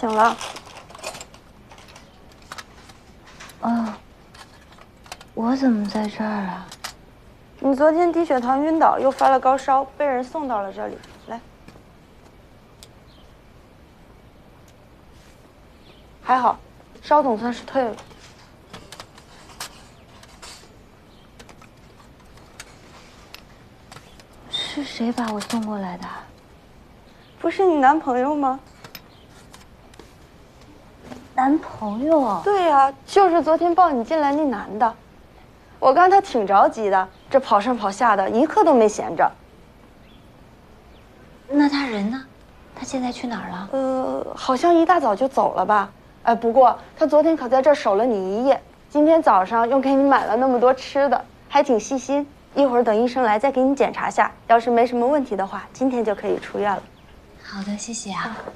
醒了。哦，我怎么在这儿啊？你昨天低血糖晕倒，又发了高烧，被人送到了这里。来，还好，烧总算是退了。是谁把我送过来的？不是你男朋友吗？男朋友？对呀，就是昨天抱你进来那男的。我看他挺着急的，这跑上跑下的，一刻都没闲着。那他人呢？他现在去哪儿了？呃，好像一大早就走了吧。哎，不过他昨天可在这儿守了你一夜，今天早上又给你买了那么多吃的，还挺细心。一会儿等医生来再给你检查下，要是没什么问题的话，今天就可以出院了。好的，谢谢啊。好。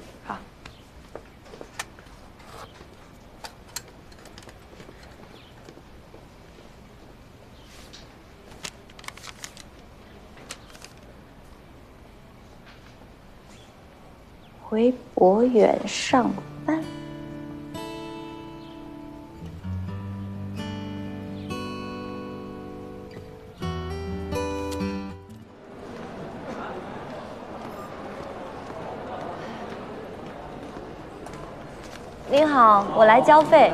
回博远上班。您好，我来交费。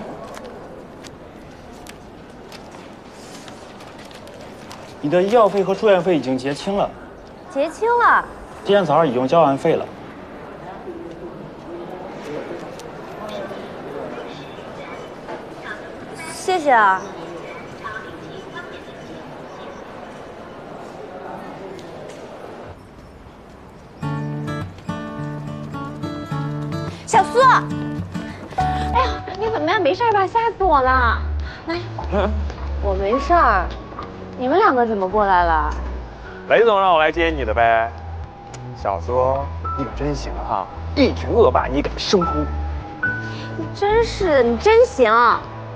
你的医药费和住院费已经结清了，结清了。今天早上已经交完费了。谢谢啊。小苏，哎呀，你怎么样？没事吧？吓死我了！来，我没事儿。你们两个怎么过来了？雷总让我来接你的呗。小苏，你可真行哈！一群恶霸你敢生呼？你真是，你真行！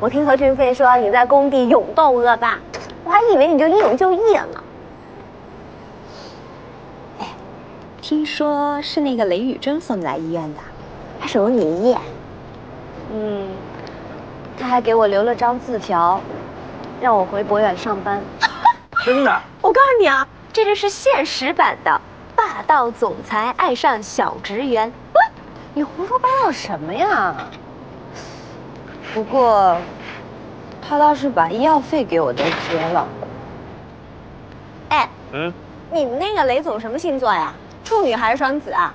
我听何俊飞说你在工地勇斗恶霸，我还以为你就英勇就义了呢。哎，听说是那个雷雨珍送你来医院的，还守了你一夜。嗯，他还给我留了张字条，让我回博远上班。真的？我告诉你啊，这个是现实版的霸道总裁爱上小职员。喂，你胡说八道什么呀？不过，他倒是把医药费给我都结了。哎，嗯，你们那个雷总什么星座呀？处女还是双子啊？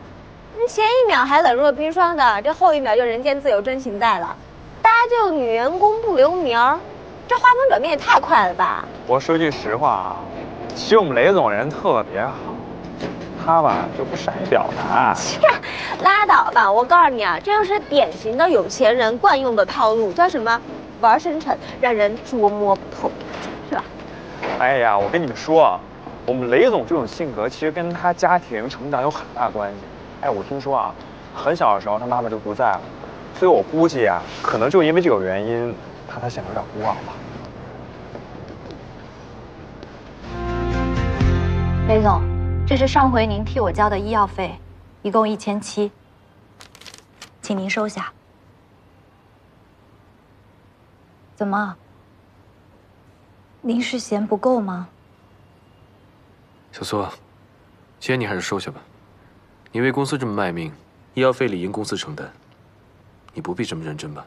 你前一秒还冷若冰霜的，这后一秒就人间自有真情在了。搭救女员工不留名儿，这画风转变也太快了吧？我说句实话啊，其实我们雷总人特别好，他吧就不善于表达。切，拉倒吧！我告诉你啊，这就是典型的有钱人惯用的套路，叫什么？玩深沉，让人捉摸不透，是吧？哎呀，我跟你们说啊，我们雷总这种性格其实跟他家庭成长有很大关系。哎，我听说啊，很小的时候他妈妈就不在了，所以我估计啊，可能就因为这个原因，他才显得有点孤傲吧。雷总，这是上回您替我交的医药费，一共一千七，请您收下。怎么？您是嫌不够吗？小苏，既然你还是收下吧。你为公司这么卖命，医药费理应公司承担，你不必这么认真吧？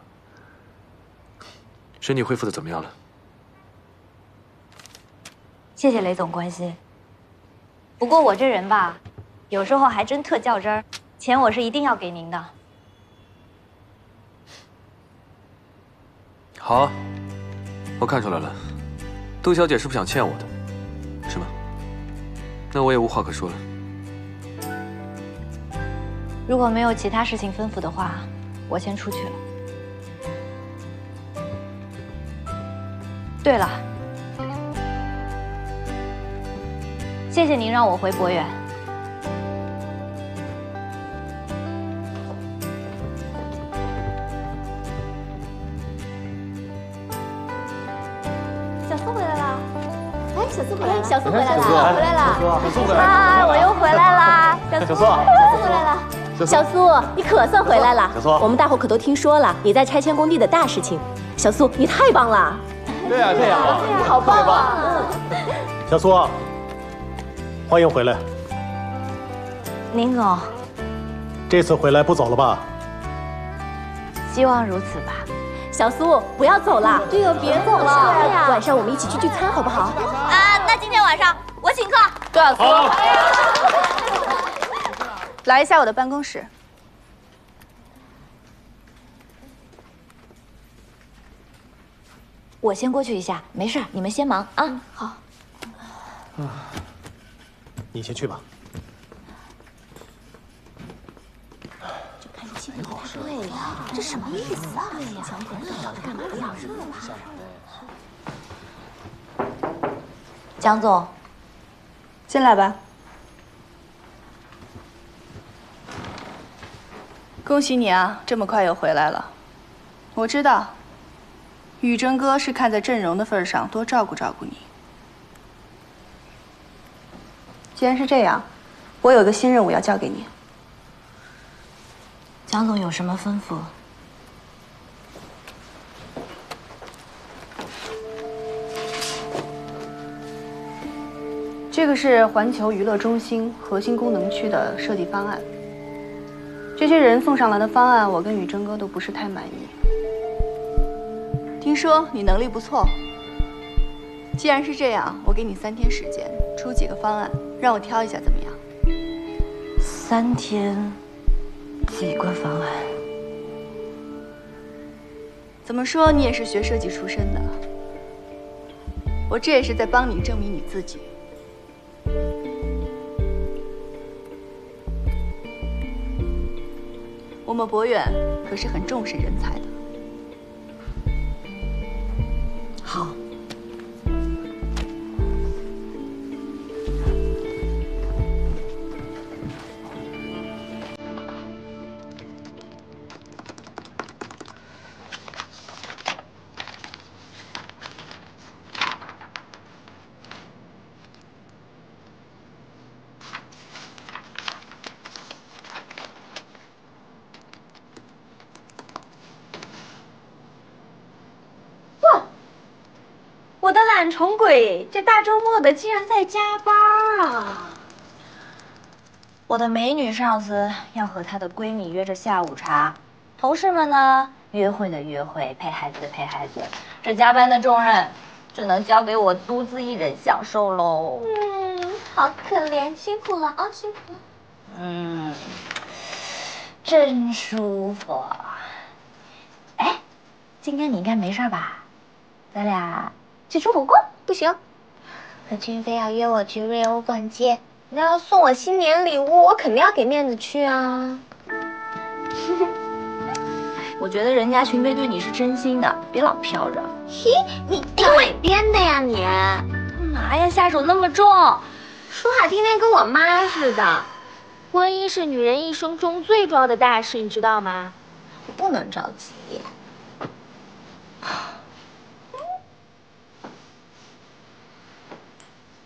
身体恢复的怎么样了？谢谢雷总关心。不过我这人吧，有时候还真特较真儿，钱我是一定要给您的。好啊，我看出来了，杜小姐是不想欠我的，是吗？那我也无话可说了。如果没有其他事情吩咐的话，我先出去了。对了，谢谢您让我回博远。小苏回来了，哎，小苏回来了，小苏回来了，小苏。回来了，小苏回来了。啊，我又回来啦，小苏，小苏。回来了。小苏，你可算回来了。小苏。我们大伙可都听说了你在拆迁工地的大事情。小苏，你太棒了！对呀对呀，好棒啊！小苏，欢迎回来。林总，这次回来不走了吧？希望如此吧。小苏，不要走了。对呀，别走了。晚上我们一起去聚餐好不好？啊，那今天晚上我请客。多少苏？来一下我的办公室。我先过去一下，没事，你们先忙啊。好。你先去吧。对呀，这什么意思啊？对呀，干嘛呀？蒋总，进来吧。恭喜你啊，这么快又回来了。我知道，宇峥哥是看在阵容的份上多照顾照顾你。既然是这样，我有个新任务要交给你。蒋总有什么吩咐？这个是环球娱乐中心核心功能区的设计方案。这些人送上来的方案，我跟宇征哥都不是太满意。听说你能力不错，既然是这样，我给你三天时间，出几个方案，让我挑一下，怎么样？三天，几个方案？怎么说，你也是学设计出身的，我这也是在帮你证明你自己。我们博远可是很重视人才的。好。穷鬼，这大周末的竟然在加班啊！我的美女上司要和她的闺蜜约着下午茶，同事们呢，约会的约会，陪孩子的陪孩子，这加班的重任只能交给我独自一人享受喽。嗯，好可怜，辛苦了啊，辛苦了。嗯，真舒服。哎，今天你应该没事吧？咱俩去吃火锅？不行，何君非要约我去瑞欧逛街，你要送我新年礼物，我肯定要给面子去啊。我觉得人家群飞对你是真心的，别老飘着。嘿，你听哪边的呀你？干嘛呀？下手那么重？说话天天跟我妈似的。婚姻是女人一生中最重要的大事，你知道吗？我不能着急。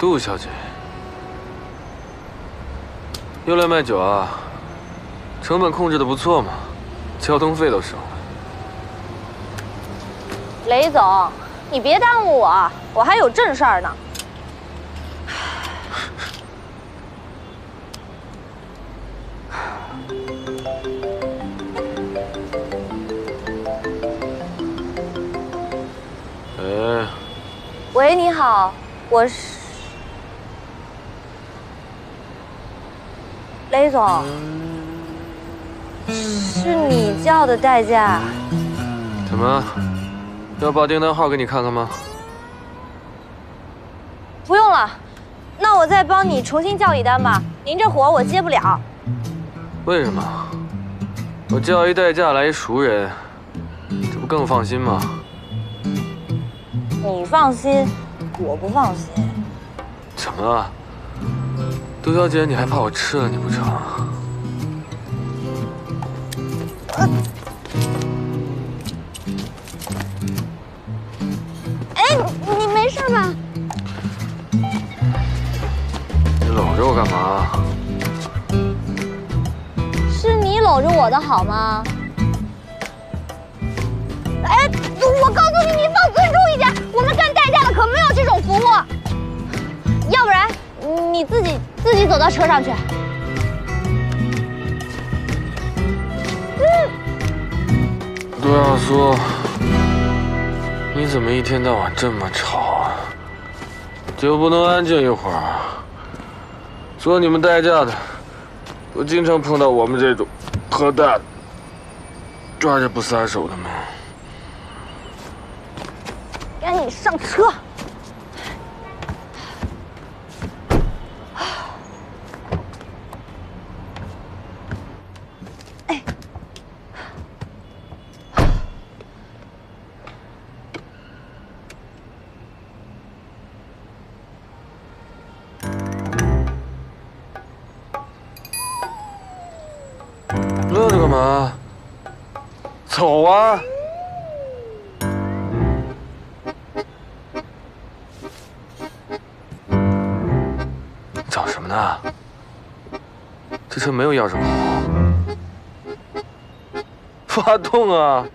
杜小姐，又来卖酒啊？成本控制的不错嘛，交通费都省了。雷总，你别耽误我，我还有正事儿呢。哎，喂，你好，我是雷总，是你叫的代驾。怎么，要报订单号给你看看吗？不用了，那我再帮你重新叫一单吧。您这活我接不了。为什么？我叫一代驾来一熟人，这不更放心吗？你放心，我不放心。怎么了？杜小姐，你还怕我吃了你不成？哎，你没事吧？你搂着我干嘛？是你搂着我的好吗？哎，我告诉你，你放尊重一点，我们干代驾的可没有这种服务。要不然你自己自己走到车上去。杜亚苏，你怎么一天到晚这么吵啊？就不能安静一会儿？做你们代驾的，不经常碰到我们这种喝大的、抓着不撒手的吗？赶紧上车。呢？这车没有钥匙孔，发动啊！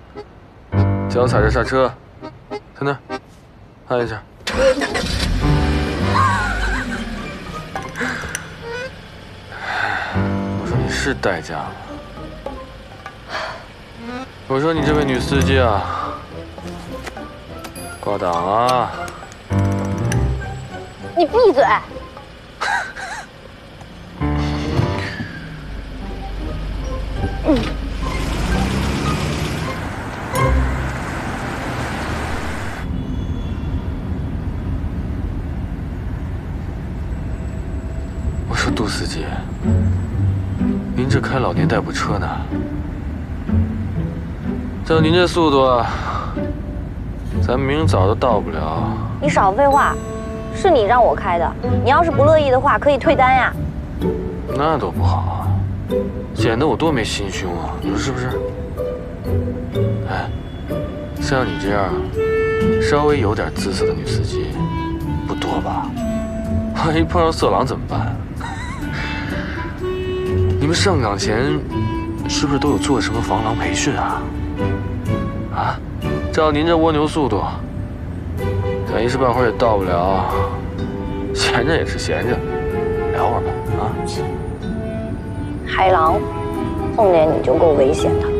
脚踩着刹车，在那儿，按一下。我说你是代驾吗？我说你这位女司机啊，挂档啊！你闭嘴！您这速度啊，咱明早都到不了。你少废话，是你让我开的。你要是不乐意的话，可以退单呀。那多不好啊，显得我多没心胸啊，你说是不是？哎，像你这样稍微有点姿色的女司机不多吧？万一碰上色狼怎么办？你们上岗前是不是都有做什么防狼培训啊？啊，照您这蜗牛速度，咱一时半会儿也到不了，闲着也是闲着，聊会儿吧啊。海狼，碰见你就够危险的。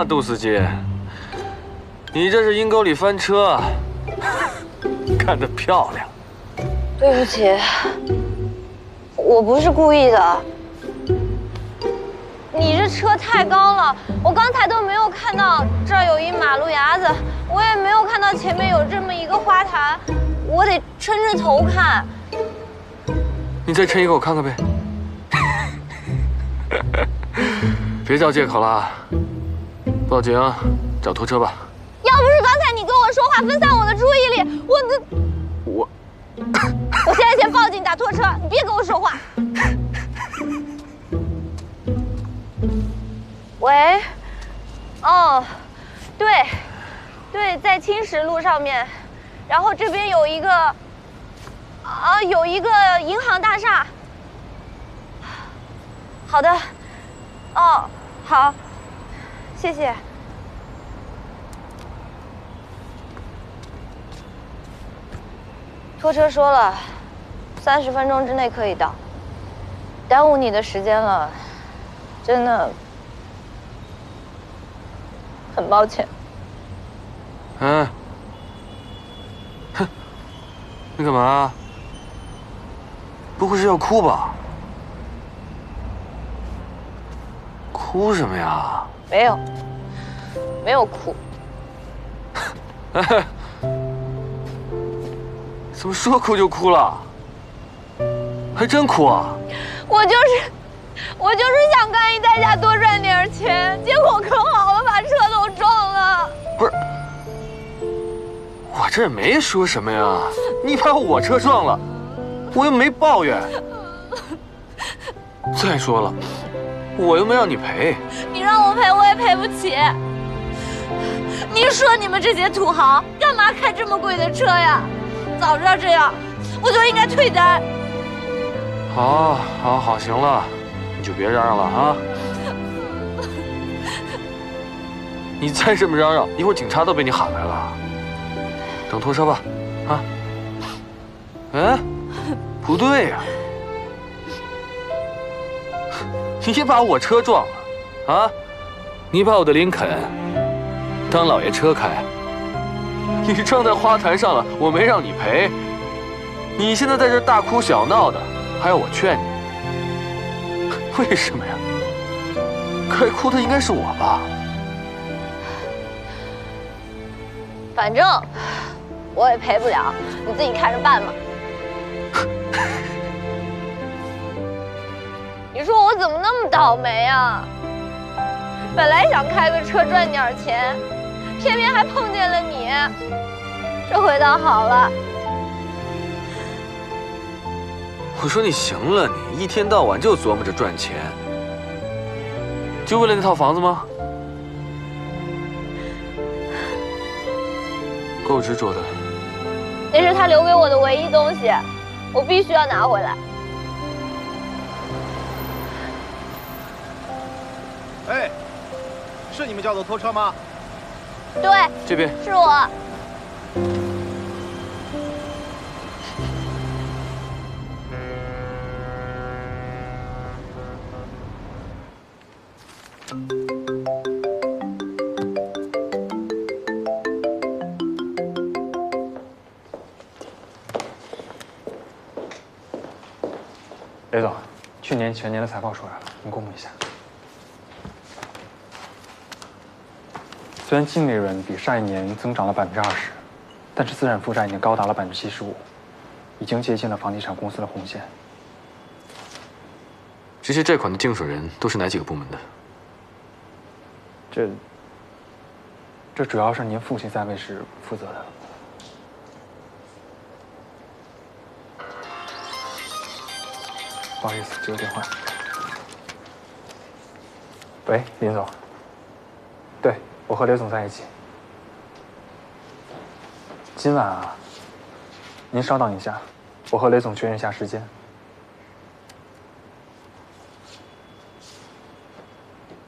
啊，杜司机，你这是阴沟里翻车，干得漂亮。对不起，我不是故意的。你这车太高了，我刚才都没有看到这儿有一马路牙子，我也没有看到前面有这么一个花坛，我得抻着头看。你再抻一个我看看呗。别找借口了，报警，找拖车吧。要不是刚才你跟我说话分散我的注意力，我的我，我现在先报警打拖车，你别跟我说话。喂，哦，对，对，在青石路上面，然后这边有一个，啊，有一个银行大厦。好的。哦，好，谢谢。拖车说了，三十分钟之内可以到。耽误你的时间了，真的很抱歉。嗯，哼，你干嘛？不会是要哭吧？哭什么呀？没有，没有哭。怎么说哭就哭了？还真哭啊！我就是，我就是想干一代家多赚点钱，结果可好了，把车都撞了。不是，我这也没说什么呀，你把我车撞了，我又没抱怨。再说了，我又没让你赔。你让我赔，我也赔不起。你说你们这些土豪干嘛开这么贵的车呀？早知道这样，我就应该退单。好，好，好，行了，你就别嚷嚷了啊！你再这么嚷嚷，一会儿警察都被你喊来了。等拖车吧，啊？哎，不对呀，你把我车撞了，啊？你把我的林肯当老爷车开。你撞在花坛上了，我没让你赔。你现在在这大哭小闹的，还要我劝你？为什么呀？该哭的应该是我吧？反正我也赔不了，你自己看着办吧。你说我怎么那么倒霉啊？本来想开个车赚点钱。偏偏还碰见了你，这回倒好了。我说你行了，你一天到晚就琢磨着赚钱，就为了那套房子吗？够执着的。那是他留给我的唯一东西，我必须要拿回来。是你们叫的拖车吗？对，这边是我。雷总，去年全年的财报出来了，您公布一下。虽然净利润比上一年增长了百分之二十，但是资产负债已经高达了百分之七十五，已经接近了房地产公司的红线。这些债款的经手人都是哪几个部门的？这，这主要是您父亲在位时负责的。不好意思，接个电话。喂，林总。对。我和雷总在一起。今晚啊，您稍等一下，我和雷总确认一下时间。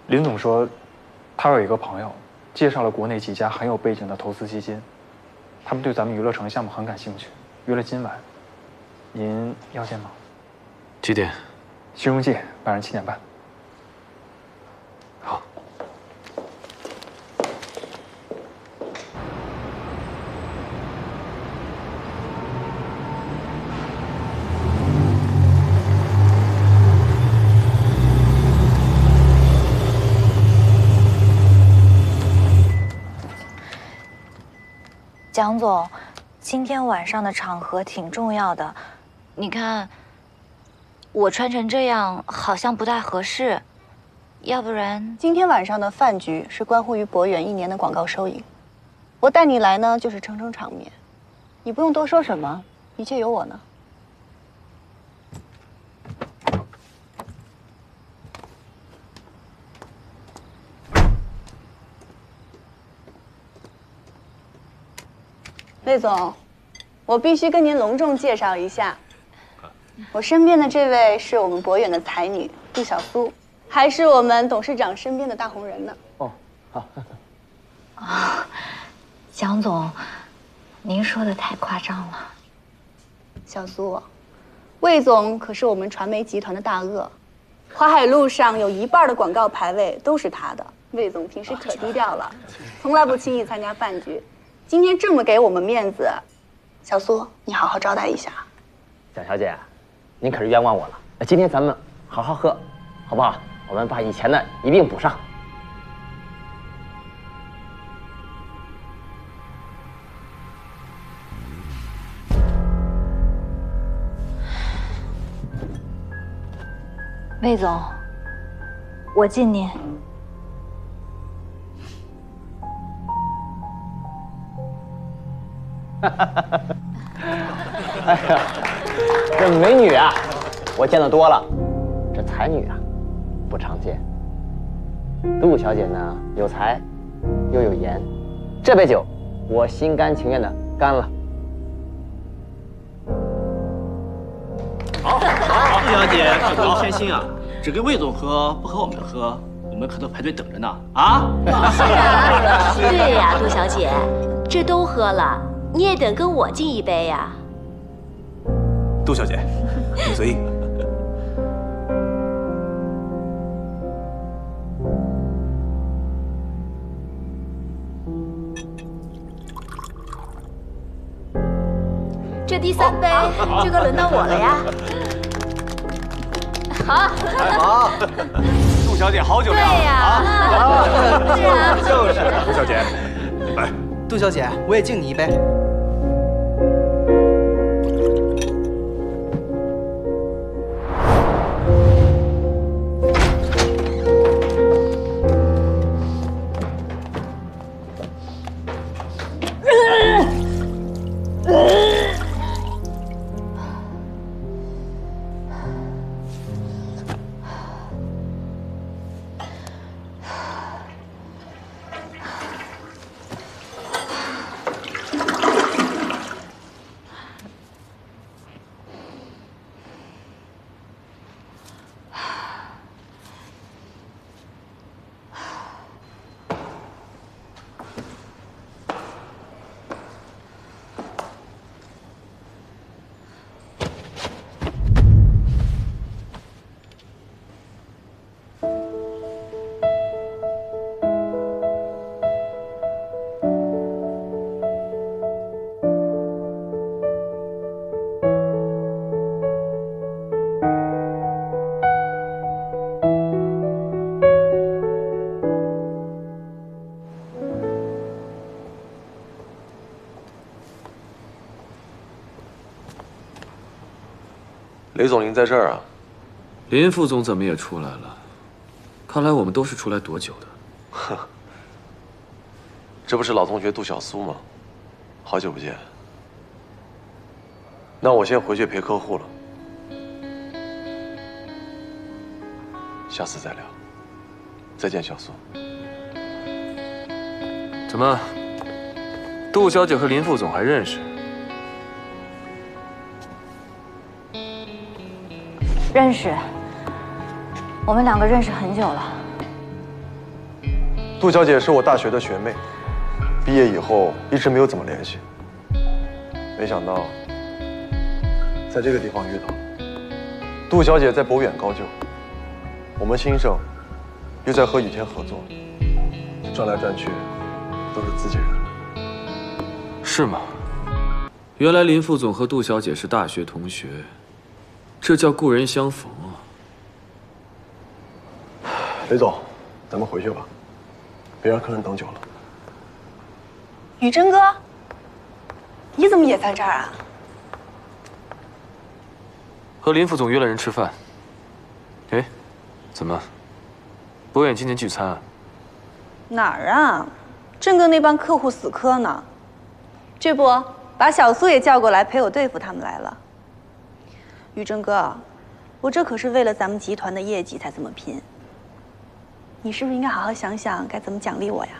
林总说，他有一个朋友，介绍了国内几家很有背景的投资基金，他们对咱们娱乐城项目很感兴趣，约了今晚，您要见吗？几点？新荣记，晚上七点半。蒋总，今天晚上的场合挺重要的，你看，我穿成这样好像不太合适，要不然今天晚上的饭局是关乎于博远一年的广告收益，我带你来呢就是撑撑场面，你不用多说什么，一切有我呢。魏总，我必须跟您隆重介绍一下，我身边的这位是我们博远的才女杜小苏，还是我们董事长身边的大红人呢。哦，好。啊，蒋总，您说的太夸张了。小苏，魏总可是我们传媒集团的大鳄，华海路上有一半的广告牌位都是他的。魏总平时可低调了，从来不轻易参加饭局。今天这么给我们面子，小苏，你好好招待一下。蒋小姐，您可是冤枉我了。那今天咱们好好喝，好不好？我们把以前的一并补上。魏总，我敬您。哎呀，这美女啊，我见得多了，这才女啊，不常见。杜小姐呢，有才，又有颜，这杯酒，我心甘情愿的干了。好，好，杜小姐可不用偏心啊，只跟魏总喝，不和我们喝，我们可都排队等着呢。啊？是啊，对呀，杜小姐，这都喝了，你也得跟我敬一杯呀。杜小姐，你随意。这第三杯，这个轮到我了呀。好，好。杜小姐，好酒量对呀，啊！是啊，就是。杜小姐，来。杜小姐，我也敬你一杯。雷总，您在这儿啊？林副总怎么也出来了？看来我们都是出来躲酒的。呵，这不是老同学杜小苏吗？好久不见。那我先回去陪客户了，下次再聊。再见，小苏。怎么，杜小姐和林副总还认识？认识，我们两个认识很久了。杜小姐是我大学的学妹，毕业以后一直没有怎么联系。没想到在这个地方遇到。杜小姐在博远高就，我们新生又在和雨天合作，转来转去都是自己人。是吗？原来林副总和杜小姐是大学同学。这叫故人相逢啊！雷总，咱们回去吧，别让客人等久了。宇真哥，你怎么也在这儿啊？和林副总约了人吃饭。哎，怎么？博远今天聚餐啊？哪儿啊？正跟那帮客户死磕呢。这不，把小苏也叫过来陪我对付他们来了。宇正哥，我这可是为了咱们集团的业绩才这么拼。你是不是应该好好想想该怎么奖励我呀？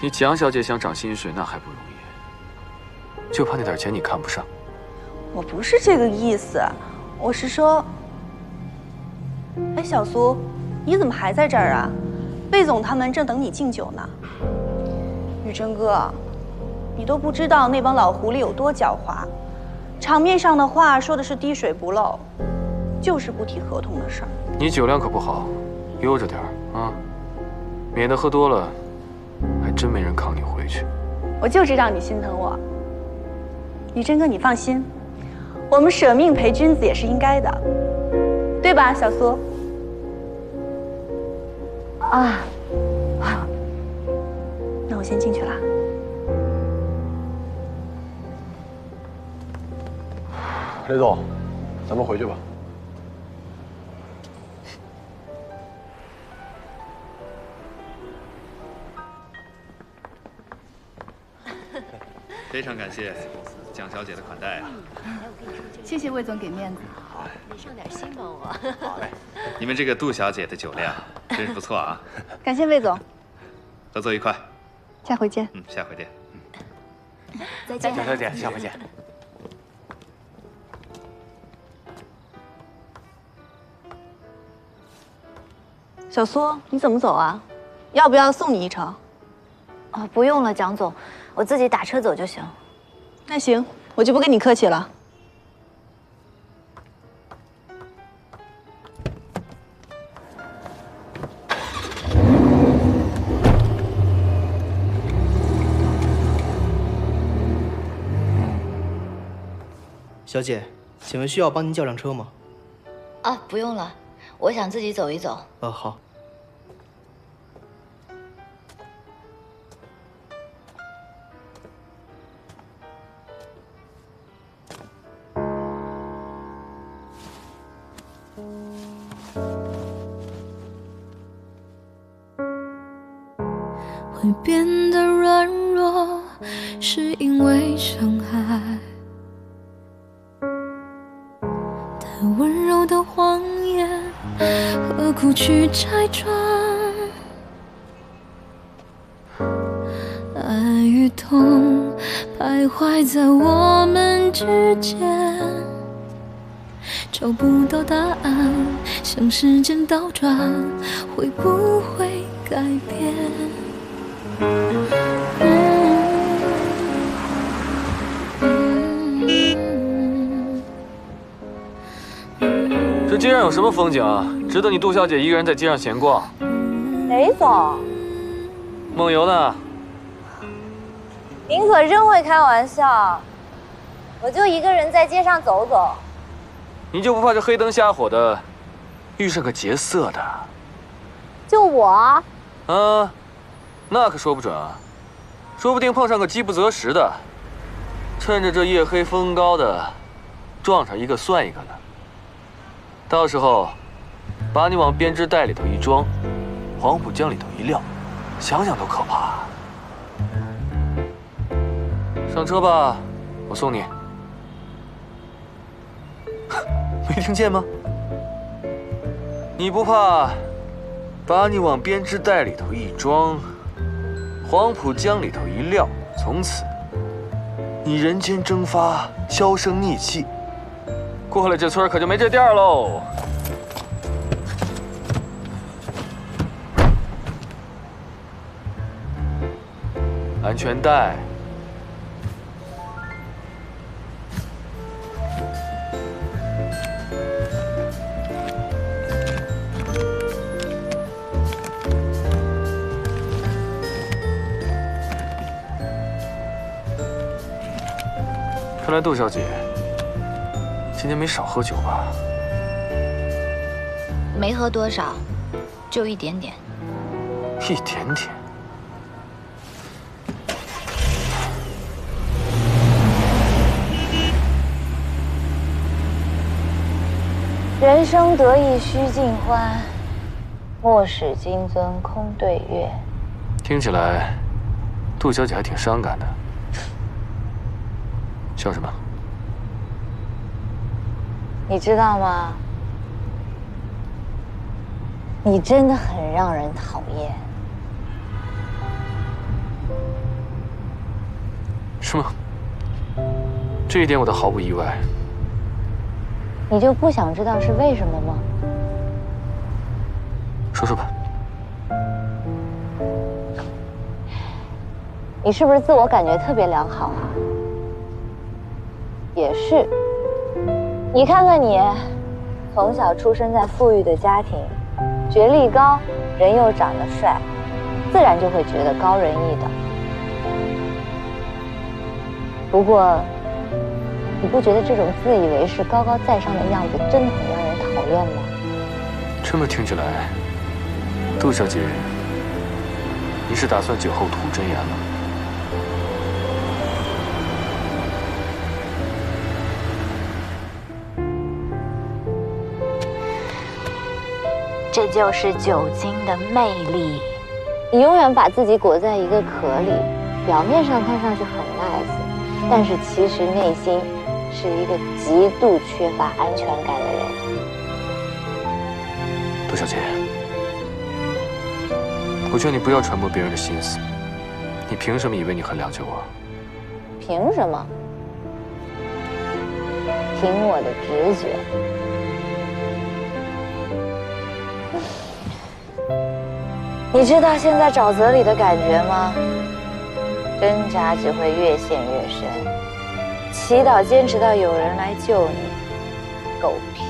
你蒋小姐想涨薪水那还不容易，就怕那点钱你看不上。我不是这个意思，我是说，哎，小苏，你怎么还在这儿啊？魏总他们正等你敬酒呢。宇真哥，你都不知道那帮老狐狸有多狡猾，场面上的话说的是滴水不漏，就是不提合同的事儿。你酒量可不好，悠着点儿啊，免得喝多了，还真没人扛你回去。我就知道你心疼我。宇真哥，你放心，我们舍命陪君子也是应该的，对吧，小苏？啊，好，那我先进去了。雷总，咱们回去吧。非常感谢蒋小姐的款待啊！谢谢魏总给面子。好，你上点心吧我。好嘞。你们这个杜小姐的酒量真是不错啊！感谢魏总，合作愉快。下回见。嗯，下回见。再见，蒋小姐，下回见。小苏，你怎么走啊？要不要送你一程？啊，不用了，蒋总，我自己打车走就行。那行，我就不跟你客气了。小姐，请问需要帮您叫辆车吗？啊，不用了，我想自己走一走。呃，好。会变得软弱，是因为伤害。太温柔的谎言，何苦去拆穿？爱与痛徘徊在我们之间，找不到答案，像时间倒转，会不会改变？这街上有什么风景啊，值得你杜小姐一个人在街上闲逛？雷总，梦游呢？您可真会开玩笑。我就一个人在街上走走。你就不怕这黑灯瞎火的，遇上个劫色的？就我？啊，那可说不准啊，说不定碰上个饥不择食的，趁着这夜黑风高的，撞上一个算一个呢。到时候，把你往编织袋里头一装，黄浦江里头一撂，想想都可怕。上车吧，我送你。没听见吗？你不怕，把你往编织袋里头一装，黄浦江里头一撂，从此你人间蒸发，销声匿迹。过了这村可就没这店喽。安全带。看来杜小姐今天没少喝酒吧？没喝多少，就一点点。一点点。人生得意须尽欢，莫使金樽空对月。听起来，杜小姐还挺伤感的。笑什么？你知道吗？你真的很让人讨厌。是吗？这一点我倒毫不意外。你就不想知道是为什么吗？说说吧。你是不是自我感觉特别良好啊？也是。你看看你，从小出生在富裕的家庭，学历高，人又长得帅，自然就会觉得高人一等。不过，你不觉得这种自以为是、高高在上的样子真的很让人讨厌吗？这么听起来，杜小姐，你是打算酒后吐真言了？这就是酒精的魅力。你永远把自己裹在一个壳里，表面上看上去很 nice，但是其实内心是一个极度缺乏安全感的人。杜小姐，我劝你不要揣摩别人的心思。你凭什么以为你很了解我？凭什么？凭我的直觉。你知道现在沼泽里的感觉吗？挣扎只会越陷越深，祈祷坚持到有人来救你。狗屁！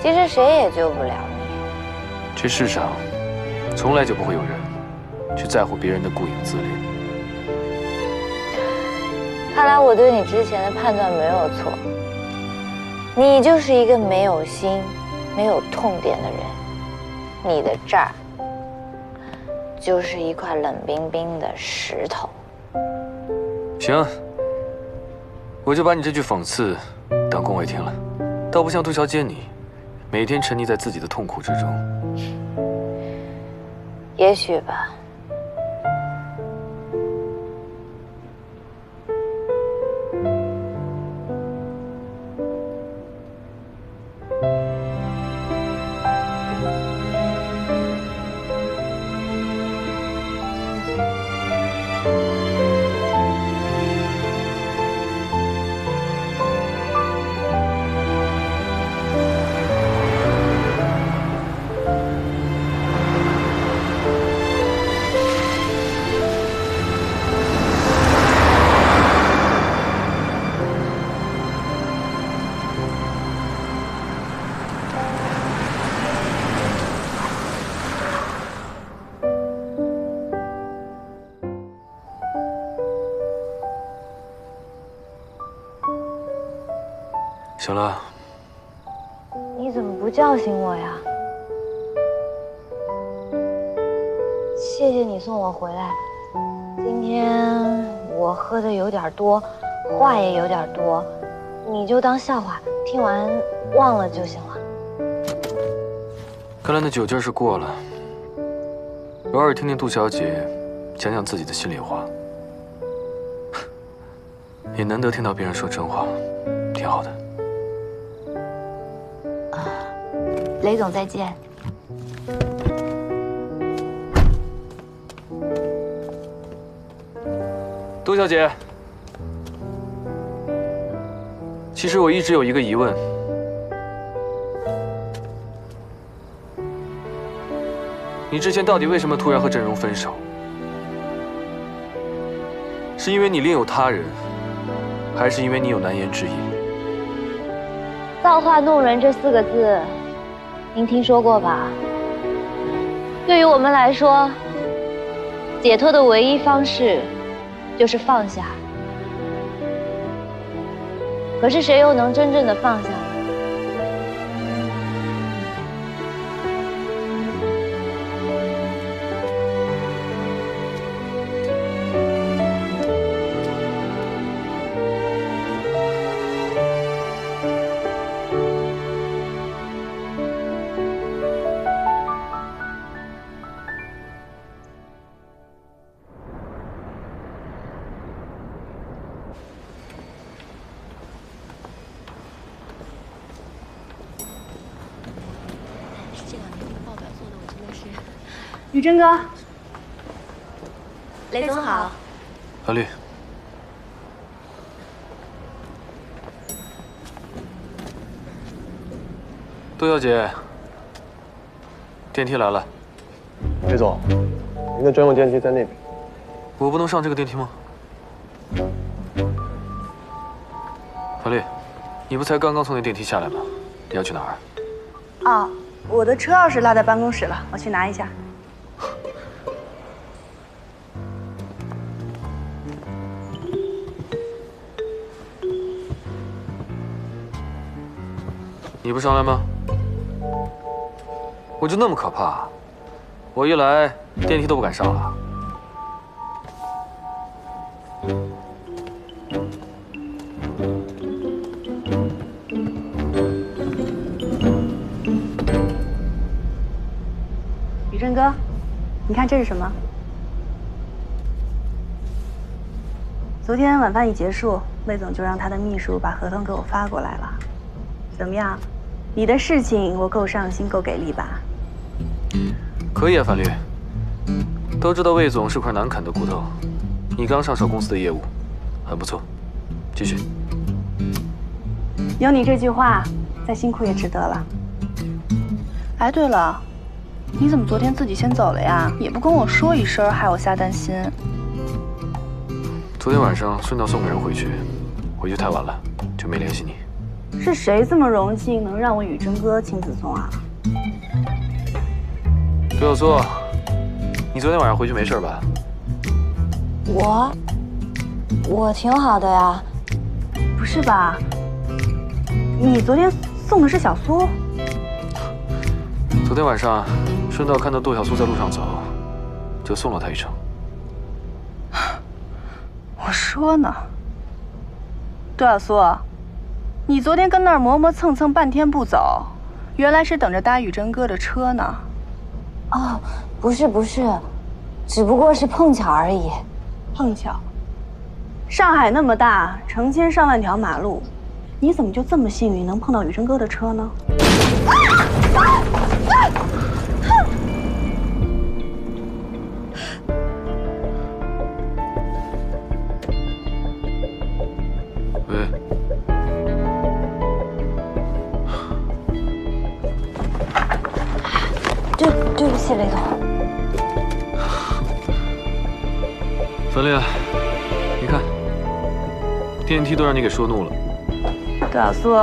其实谁也救不了你。这世上从来就不会有人去在乎别人的顾影自怜。看来我对你之前的判断没有错，你就是一个没有心、没有痛点的人。你的这儿就是一块冷冰冰的石头。行，我就把你这句讽刺当恭维听了。倒不像杜小姐你，每天沉溺在自己的痛苦之中。也许吧。多，话也有点多，你就当笑话，听完忘了就行了。看来那酒劲儿是过了。偶尔听听杜小姐讲讲自己的心里话，也难得听到别人说真话，挺好的。雷总，再见。杜小姐，其实我一直有一个疑问：你之前到底为什么突然和郑容分手？是因为你另有他人，还是因为你有难言之隐？造化弄人这四个字，您听说过吧？对于我们来说，解脱的唯一方式就是放下。可是谁又能真正的放下？宇真哥，雷总好。何律，杜小姐，电梯来了。魏总，您的专用电梯在那边。我不能上这个电梯吗？何律，你不才刚刚从那电梯下来吗？你要去哪儿？哦，我的车钥匙落在办公室了，我去拿一下。你不上来吗？我就那么可怕？我一来电梯都不敢上了。宇振哥，你看这是什么？昨天晚饭一结束，魏总就让他的秘书把合同给我发过来了。怎么样？你的事情我够上心、够给力吧？可以啊，樊律。都知道魏总是块难啃的骨头，你刚上手公司的业务，很不错，继续。有你这句话，再辛苦也值得了。哎，对了，你怎么昨天自己先走了呀？也不跟我说一声，害我瞎担心。昨天晚上顺道送个人回去，回去太晚了，就没联系你。是谁这么荣幸能让我宇真哥亲自送啊？杜小苏，你昨天晚上回去没事吧？我，我挺好的呀。不是吧？你昨天送的是小苏？昨天晚上顺道看到杜小苏在路上走，就送了她一程。我说呢，杜小苏，你昨天跟那儿磨磨蹭蹭半天不走，原来是等着搭宇真哥的车呢。哦，不是不是，只不过是碰巧而已。碰巧？上海那么大，成千上万条马路，你怎么就这么幸运能碰到宇真哥的车呢？喂，对不起，雷总。樊丽，你看，电梯都让你给说怒了。杜小苏，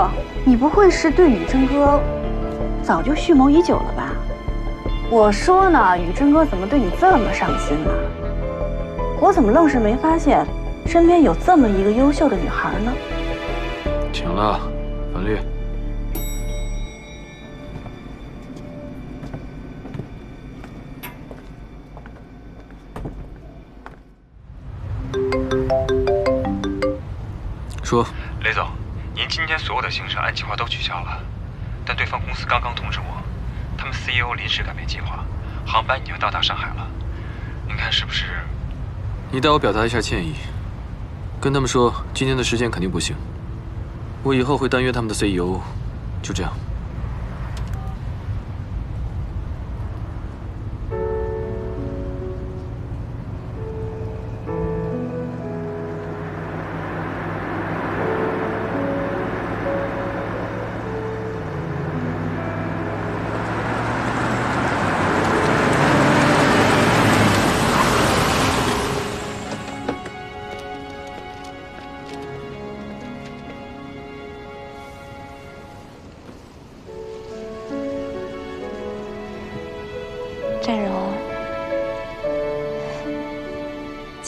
你不会是对宇真哥早就蓄谋已久了吧？我说呢，宇真哥怎么对你这么上心呢？我怎么愣是没发现身边有这么一个优秀的女孩呢？请了，樊丽。说，雷总，您今天所有的行程按计划都取消了，但对方公司刚刚通知我，他们 CEO 临时改变计划，航班已经到达上海了。您看是不是？你代我表达一下歉意，跟他们说今天的时间肯定不行，我以后会单约他们的 CEO，就这样。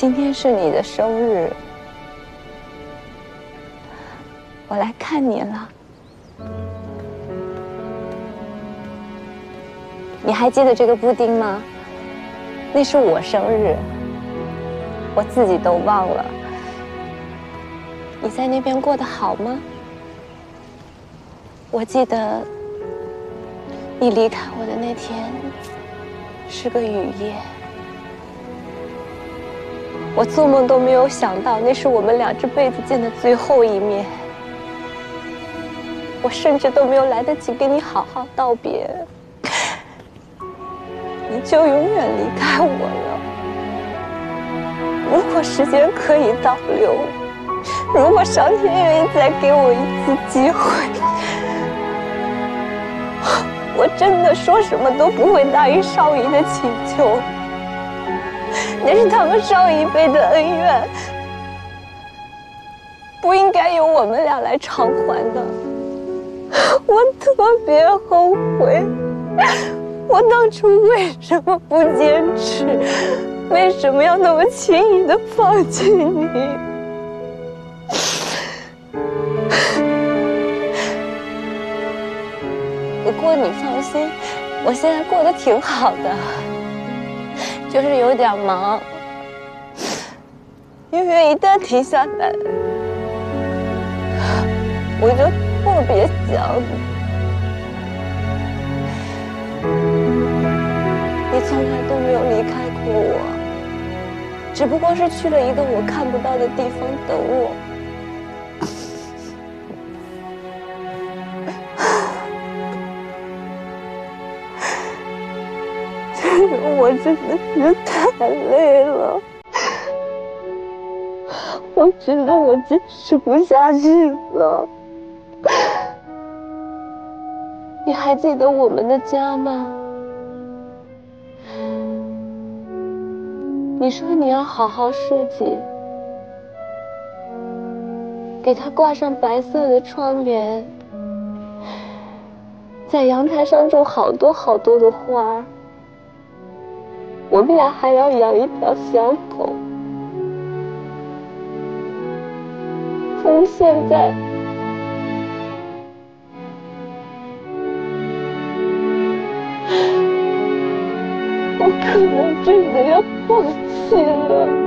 今天是你的生日，我来看你了。你还记得这个布丁吗？那是我生日，我自己都忘了。你在那边过得好吗？我记得你离开我的那天。是个雨夜，我做梦都没有想到，那是我们俩这辈子见的最后一面。我甚至都没有来得及跟你好好道别，你就永远离开我了。如果时间可以倒流，如果上天愿意再给我一次机会，我真的说什么都不会答应少姨的请求。那是他们上一辈的恩怨，不应该由我们俩来偿还的。我特别后悔，我当初为什么不坚持？为什么要那么轻易的放弃你？不过你放心，我现在过得挺好的，就是有点忙。因为一旦停下来，我就特别想你。你从来都没有离开过我，只不过是去了一个我看不到的地方等我。我真的是太累了，我觉得我坚持不下去了。你还记得我们的家吗？你说你要好好设计，给它挂上白色的窗帘，在阳台上种好多好多的花。我们俩还要养一条小狗。从现在，我可能真的要放弃了。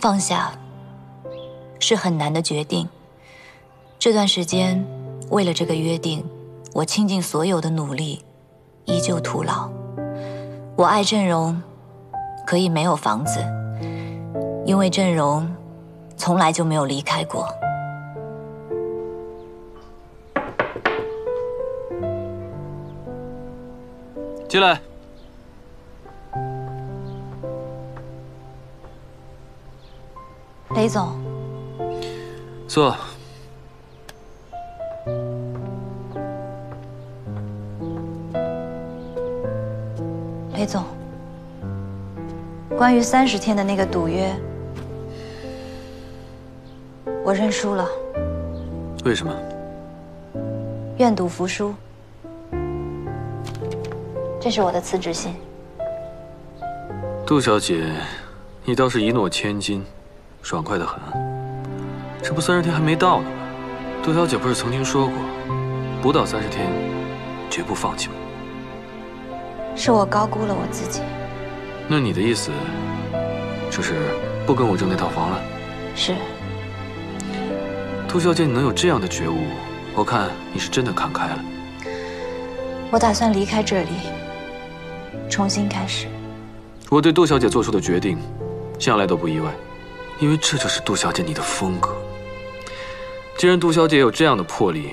放下是很难的决定。这段时间，为了这个约定，我倾尽所有的努力，依旧徒劳。我爱郑荣，可以没有房子，因为郑荣从来就没有离开过。进来。雷总，坐。雷总，关于三十天的那个赌约，我认输了。为什么？愿赌服输。这是我的辞职信。杜小姐，你倒是一诺千金。爽快的很，这不三十天还没到呢吗？杜小姐不是曾经说过，不到三十天，绝不放弃吗？是我高估了我自己。那你的意思，就是不跟我争那套房了？是。杜小姐，你能有这样的觉悟，我看你是真的看开了。我打算离开这里，重新开始。我对杜小姐做出的决定，向来都不意外，因为这就是杜小姐你的风格。既然杜小姐有这样的魄力，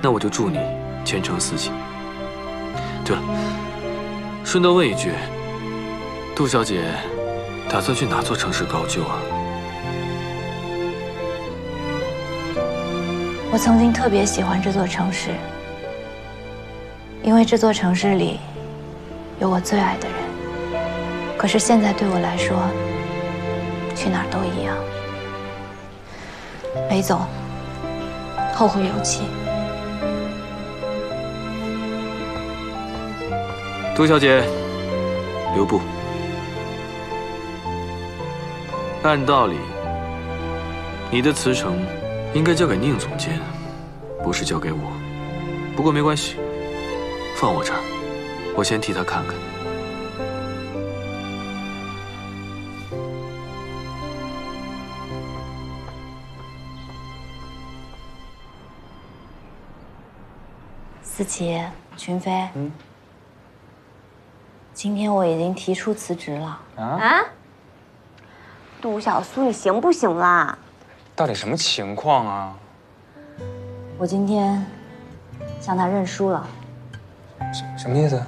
那我就祝你前程似锦。对了，顺道问一句，杜小姐打算去哪座城市高就啊？我曾经特别喜欢这座城市，因为这座城市里有我最爱的人。可是现在对我来说，去哪都一样。雷总，后会有期。杜小姐，留步。按道理，你的辞呈应该交给宁总监，不是交给我。不过没关系，放我这儿，我先替他看看。思琪，群飞，嗯，今天我已经提出辞职了。啊？杜小苏，你行不行啦？到底什么情况啊？我今天向他认输了。什么意思？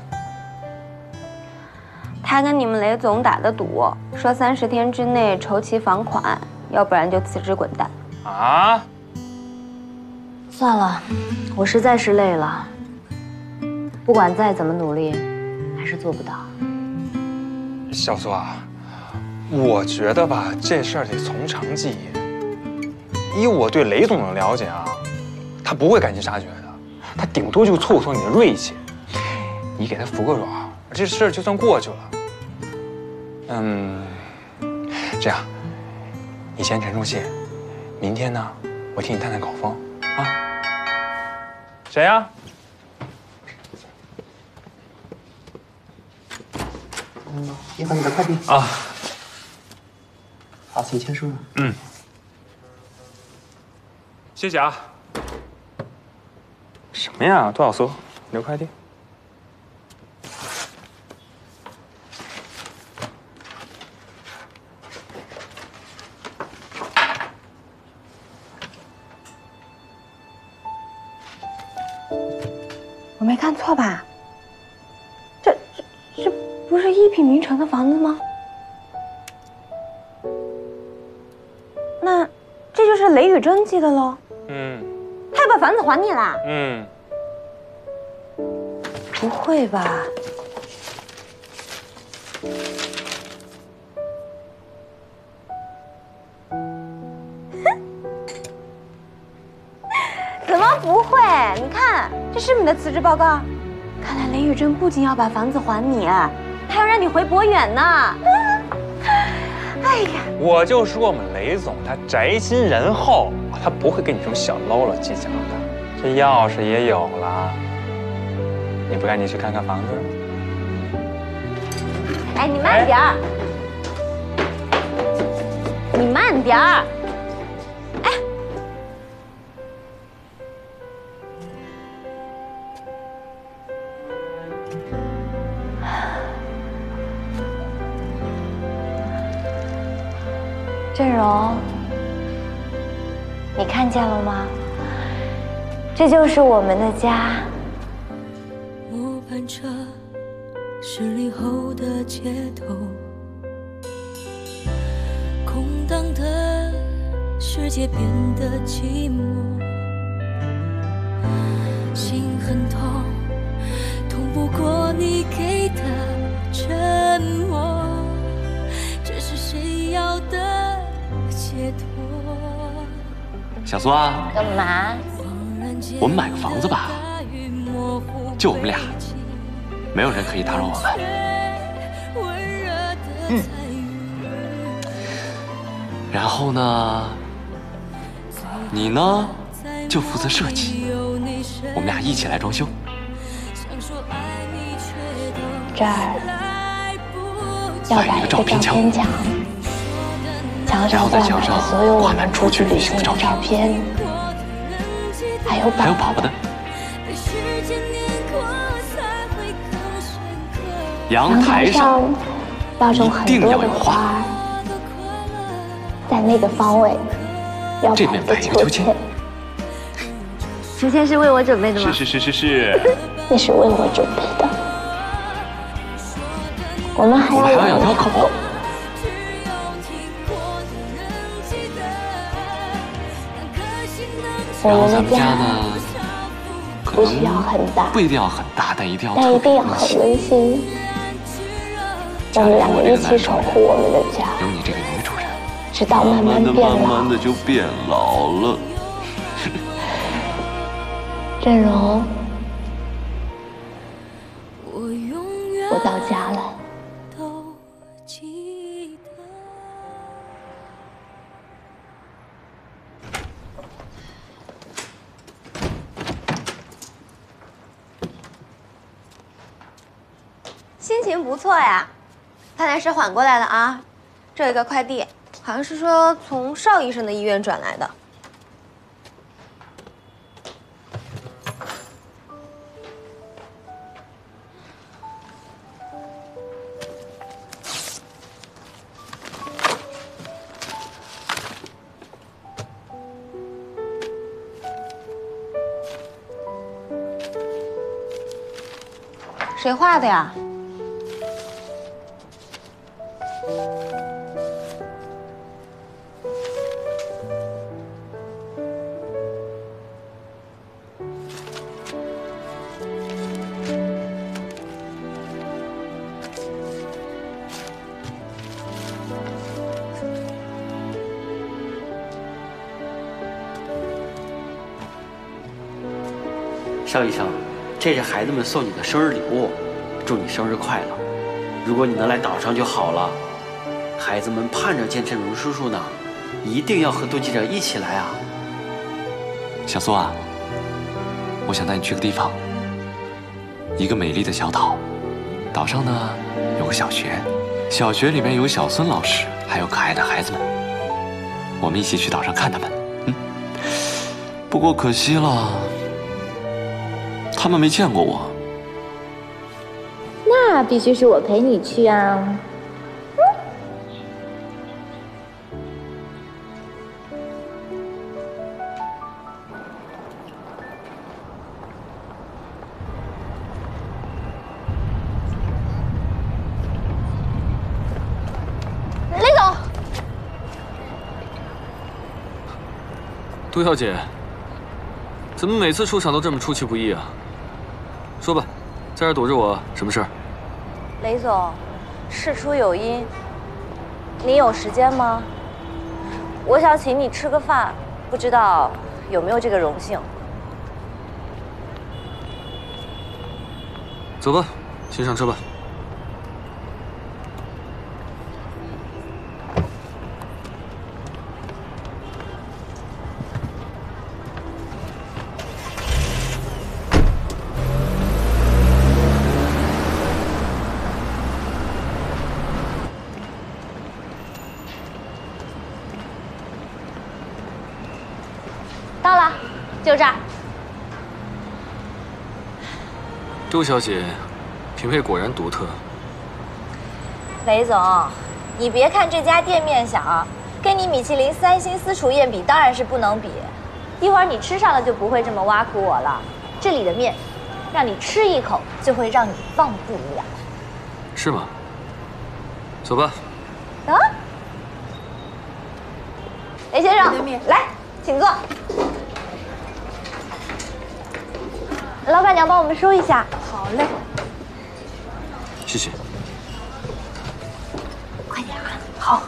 他跟你们雷总打的赌，说三十天之内筹齐房款，要不然就辞职滚蛋。啊？算了，我实在是累了。不管再怎么努力，还是做不到。小苏啊，我觉得吧，这事儿得从长计议。以我对雷总的了解啊，他不会赶尽杀绝的，他顶多就挫挫你的锐气。你给他服个软，这事儿就算过去了。嗯，这样，你先沉住气，明天呢，我替你探探口风啊。谁呀？嗯，一会你的快递啊。好，请签收。嗯。谢谢啊。什么呀，杜小苏，留快递。我没看错吧？不是一品名城的房子吗？那这就是雷雨珍寄的喽？嗯他要把房子还你啦？嗯，不会吧？怎么不会？你看，这是你的辞职报告。看来雷雨珍不仅要把房子还你，还要让你回博远呢。哎呀，我就说我们雷总他宅心仁厚，他不会跟你这种小喽啰计较的。这钥匙也有了，你不赶紧去看看房子？哎，你慢点儿，你慢点儿。郑荣，你看见了吗？这就是我们的家。末班车驶离后的街头，空荡的世界变得寂寞，心很痛，痛不过你给的沉默。小苏啊，干嘛？我们买个房子吧，就我们俩，没有人可以打扰我们。嗯。然后呢，你呢就负责设计，我们俩一起来装修。这儿要摆一个照片墙，墙上挂满了所有我们出去旅行的照片。还有宝宝的，阳台上要种很一定多的要有花在那个方位要这边摆摆一个秋千，秋千是为我准备的吗？是是是是是，那是为我准备的。我们还要还要养条条狗。然后咱们的家呢，可不需要很大能不一定要很大，但一定要但一定要很温馨。我们两个一起守护我们的家，有你这个女主人，直到慢慢变老。慢慢的就变老了。振荣，心情不错呀，看来是缓过来了啊。这有个快递，好像是说从邵医生的医院转来的。谁画的呀？邵医生，这是孩子们送你的生日礼物，祝你生日快乐。如果你能来岛上就好了。孩子们盼着见振荣叔叔呢，一定要和杜记者一起来啊！小苏啊，我想带你去个地方，一个美丽的小岛。岛上呢有个小学，小学里面有小孙老师，还有可爱的孩子们。我们一起去岛上看他们。嗯，不过可惜了，他们没见过我。那必须是我陪你去啊！雷总，杜小姐，怎么每次出场都这么出其不意啊？在这儿堵着我什么事儿？雷总，事出有因，你有时间吗？我想请你吃个饭，不知道有没有这个荣幸？走吧，先上车吧。到了，就这儿。杜小姐，品味果然独特。雷总，你别看这家店面小，跟你米其林三星私厨宴比当然是不能比。一会儿你吃上了就不会这么挖苦我了。这里的面，让你吃一口就会让你忘不了。是吗？走吧。啊，雷先生，来，请坐。老板娘帮我们收一下。好嘞。谢谢。快点啊！好。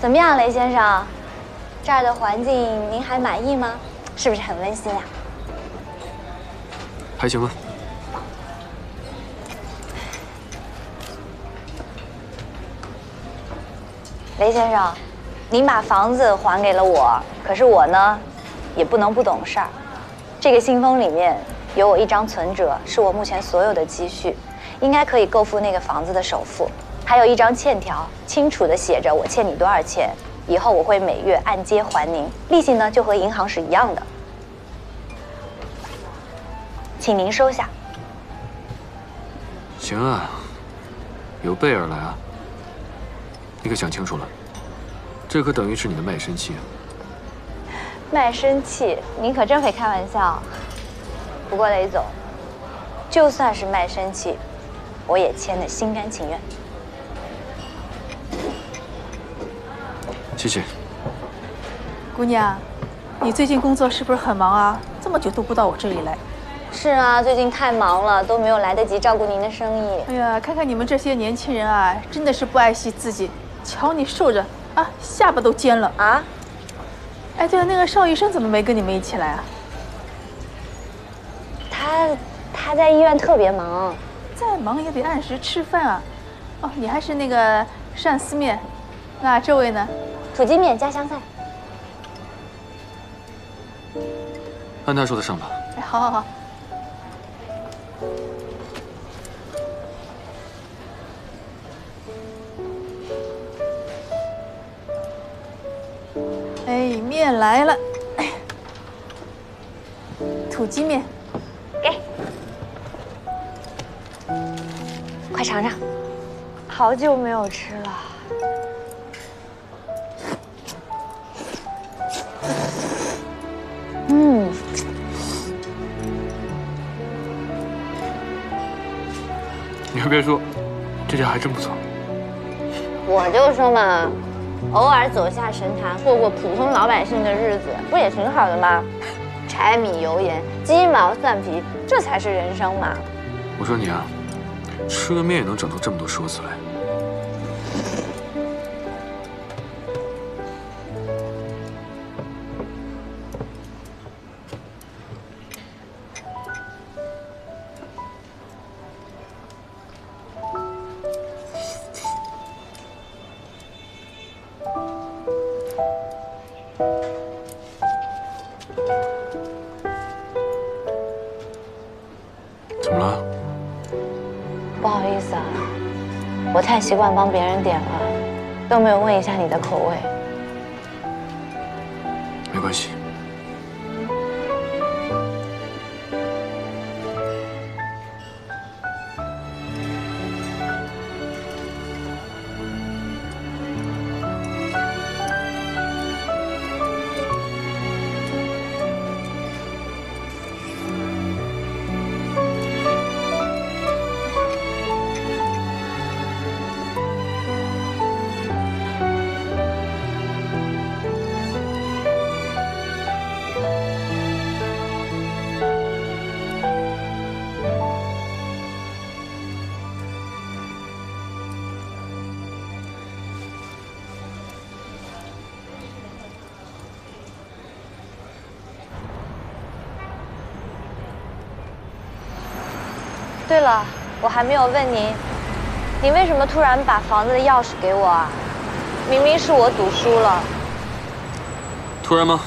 怎么样，雷先生？这儿的环境您还满意吗？是不是很温馨呀、还行吧。雷先生，您把房子还给了我，可是我呢，也不能不懂事儿。这个信封里面有我一张存折，是我目前所有的积蓄，应该可以够付那个房子的首付。还有一张欠条，清楚的写着我欠你多少钱，以后我会每月按揭还您，利息呢就和银行是一样的，请您收下。行啊，有备而来啊。你可想清楚了，这可等于是你的卖身契啊。卖身契，您可真会开玩笑。不过雷总，就算是卖身契，我也签的心甘情愿。谢谢。姑娘，你最近工作是不是很忙啊？这么久都不到我这里来。是啊，最近太忙了，都没有来得及照顾您的生意。哎呀，看看你们这些年轻人啊，真的是不爱惜自己。瞧你瘦着啊，下巴都尖了啊。哎，对了，那个邵医生怎么没跟你们一起来啊？他他在医院特别忙，再忙也得按时吃饭啊。哦，你还是那个鳝丝面，那这位呢？土鸡面加香菜。按他说的上吧。哎，好好好。面来了，土鸡面，给，快尝尝，好久没有吃了。嗯，你还别说，这家还真不错。我就说嘛。偶尔走下神坛，过过普通老百姓的日子，不也挺好的吗？柴米油盐、鸡毛蒜皮，这才是人生嘛！我说你啊，吃个面也能整出这么多说辞来。习惯帮别人点了，都没有问一下你的口味。我还没有问您，您为什么突然把房子的钥匙给我啊？明明是我赌输了。突然吗？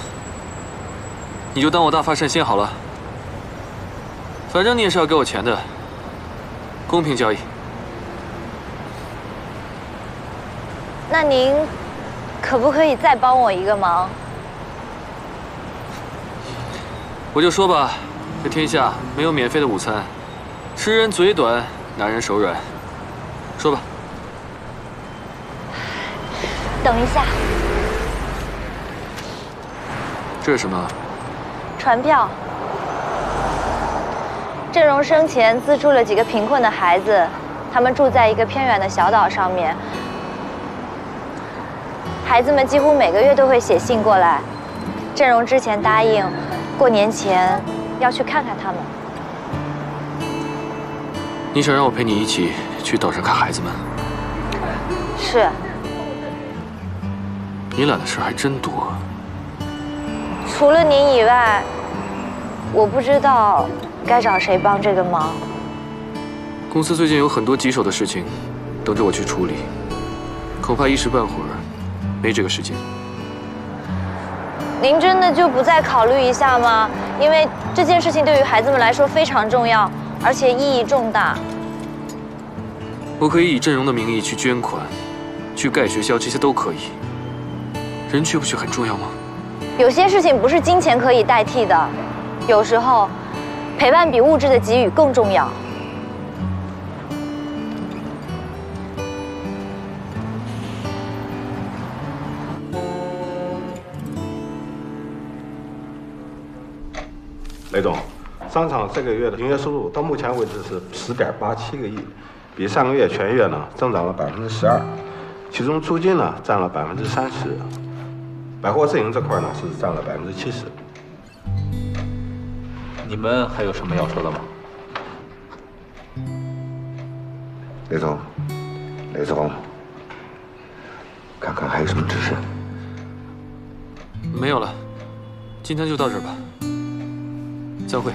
你就当我大发善心好了。反正你也是要给我钱的，公平交易。那您可不可以再帮我一个忙？我就说吧，这天下没有免费的午餐。吃人嘴短，拿人手软。说吧。等一下。这是什么？船票。郑荣生前资助了几个贫困的孩子，他们住在一个偏远的小岛上面。孩子们几乎每个月都会写信过来。郑荣之前答应，过年前要去看看他们。你想让我陪你一起去岛上看孩子们？是。你揽的事还真多。除了您以外，我不知道该找谁帮这个忙。公司最近有很多棘手的事情，等着我去处理，恐怕一时半会儿没这个时间。您真的就不再考虑一下吗？因为这件事情对于孩子们来说非常重要。而且意义重大。我可以以阵容的名义去捐款去盖学校这些都可以。人去不去很重要吗？有些事情不是金钱可以代替的有时候陪伴比物质的给予更重要。雷总。商场这个月的营业收入到目前为止是十点八七个亿，比上个月全月呢增长了百分之十二，其中租金呢占了百分之三十，百货自营这块呢是占了百分之七十。你们还有什么要说的吗？雷总，雷总，看看还有什么指示？没有了，今天就到这儿吧。散会。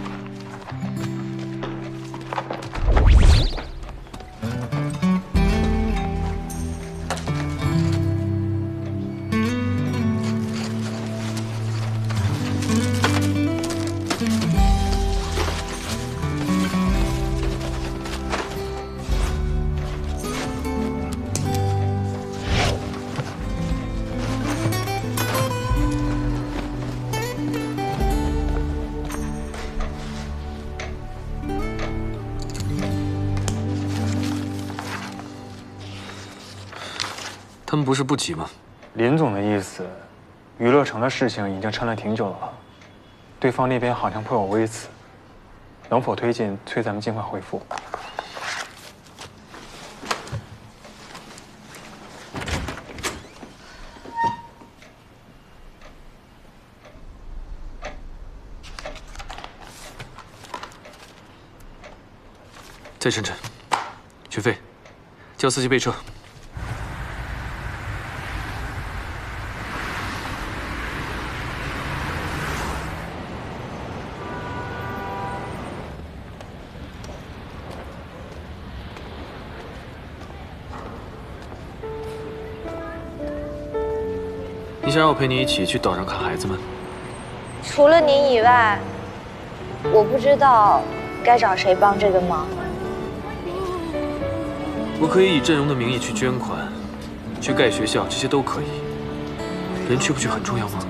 他们不是不急吗？林总的意思，娱乐城的事情已经撑了挺久了，对方那边好像颇有微词，能否推进，催咱们尽快回复。再晨晨，学费，叫司机备车。想让我陪你一起去岛上看孩子们？除了您以外，我不知道该找谁帮这个忙。我可以以阵容的名义去捐款，去盖学校，这些都可以。人去不去很重要吗？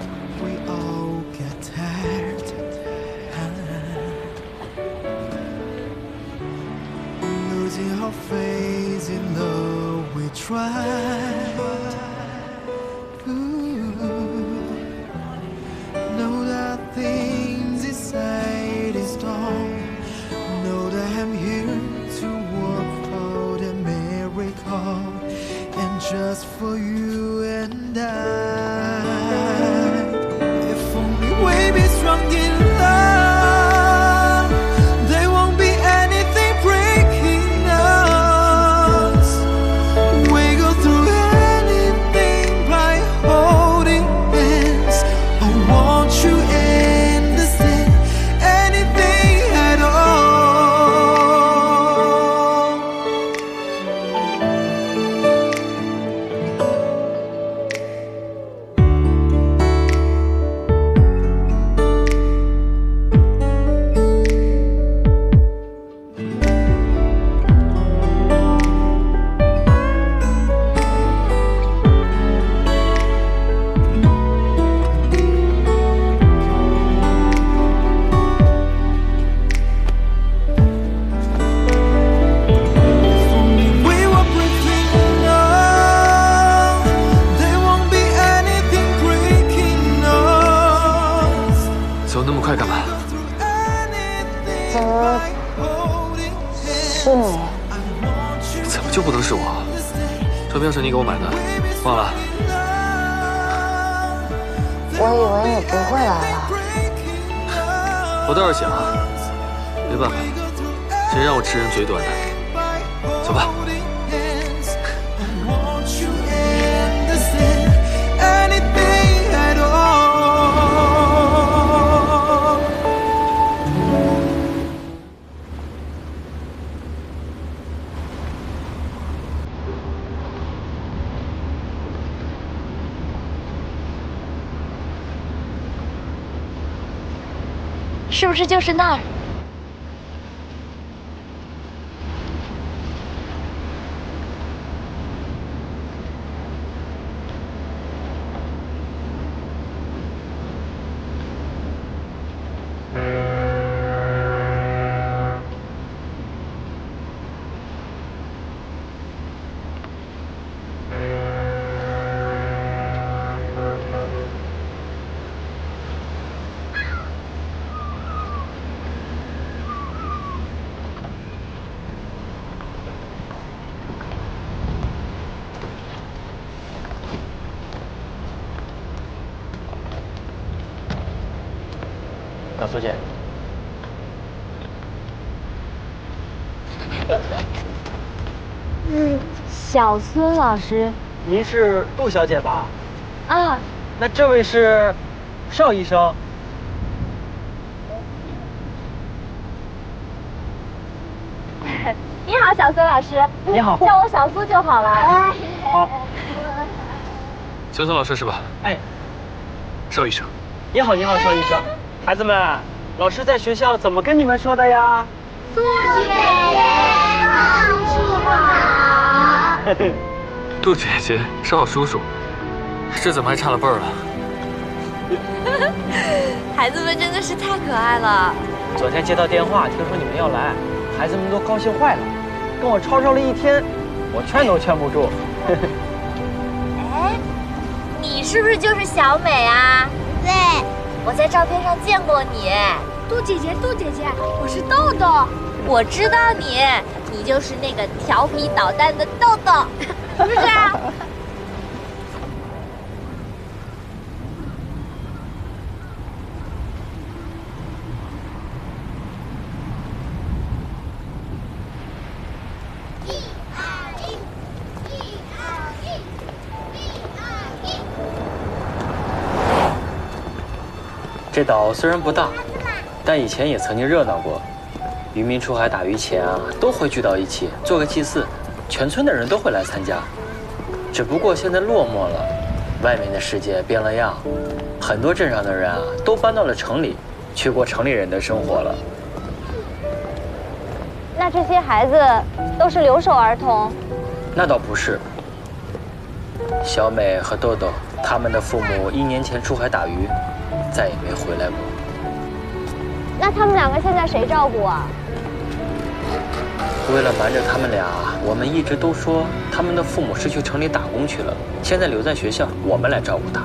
就是那儿？小孙老师您是杜小姐吧？啊，那这位是邵医生。你好，小孙老师。你好叫我小苏就好了。好。小孙老师是吧？哎，邵医生。你好，你好，邵医生。孩子们，老师在学校怎么跟你们说的呀？苏姐姐，老师好。杜姐姐，邵叔叔，这怎么还差了辈儿了？孩子们真的是太可爱了。昨天接到电话，听说你们要来，孩子们都高兴坏了，跟我吵吵了一天，我劝都劝不住。哎，你是不是就是小美啊？对，我在照片上见过你。杜姐姐，杜姐姐，我是豆豆。我知道你，你就是那个调皮捣蛋的豆豆，是不是啊？这岛虽然不大，但以前也曾经热闹过。渔民出海打鱼前啊，都会聚到一起做个祭祀，全村的人都会来参加。只不过现在落寞了，外面的世界变了样，很多镇上的人啊，都搬到了城里，去过城里人的生活了。那这些孩子都是留守儿童？那倒不是。小美和豆豆他们的父母一年前出海打鱼，再也没回来过。那他们两个现在谁照顾啊？为了瞒着他们俩，我们一直都说他们的父母是去城里打工去了，现在留在学校，我们来照顾他。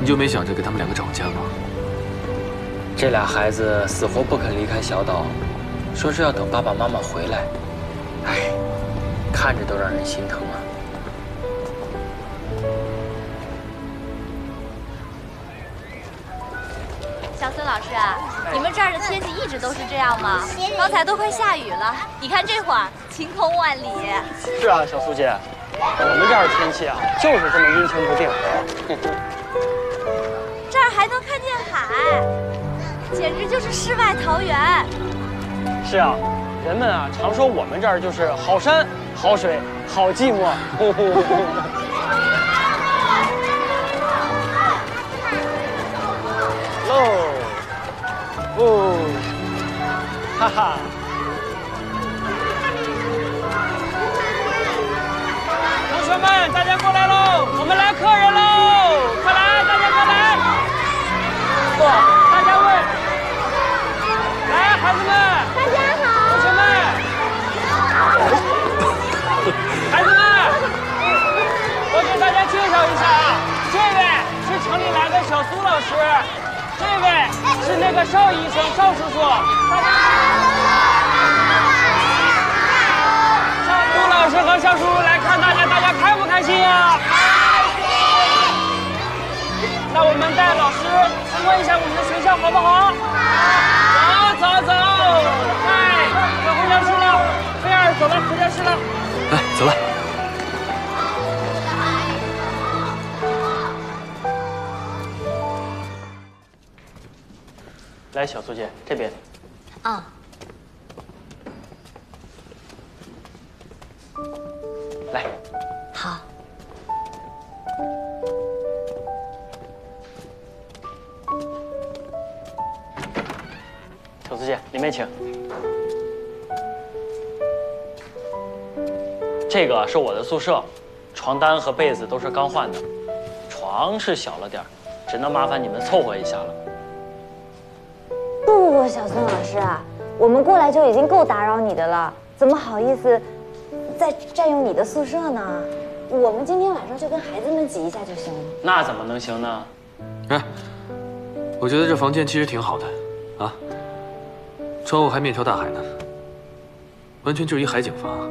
你就没想着给他们两个找个家吗？这俩孩子死活不肯离开小岛，说是要等爸爸妈妈回来。哎，看着都让人心疼啊。小孙老师啊，你们这儿的天气一直都是这样吗？刚才都快下雨了，你看这会儿晴空万里。是啊，小苏姐，我们这儿的天气啊，就是这么阴晴不定。这儿还能看见海，简直就是世外桃源。是啊，人们啊常说我们这儿就是好山好水好寂寞。喽，哦，哈哈。同学们，大家过来喽！我们来客人喽！快来，大家过来！不，大家问，来，孩子们，大家好，同学们，孩子们，我给大家介绍一下啊，这位是城里来的小苏老师，这位是那个邵医生邵叔叔。杜老师和邵叔叔来看大家，大家开不开心呀？开心。那我们带老师参观一下我们的学校，好不好？好。走走走，哎，回回教室了，菲儿走了，回教室了。哎，走了。来，小苏姐这边。啊，来，好。小苏姐里面请。这个是我的宿舍，床单和被子都是刚换的，床是小了点儿，只能麻烦你们凑合一下了。不不不，小孙老师啊，我们过来就已经够打扰你的了，怎么好意思再占用你的宿舍呢？我们今天晚上就跟孩子们挤一下就行了。那怎么能行呢？哎，我觉得这房间其实挺好的，啊，窗户还面朝大海呢，完全就是一海景房。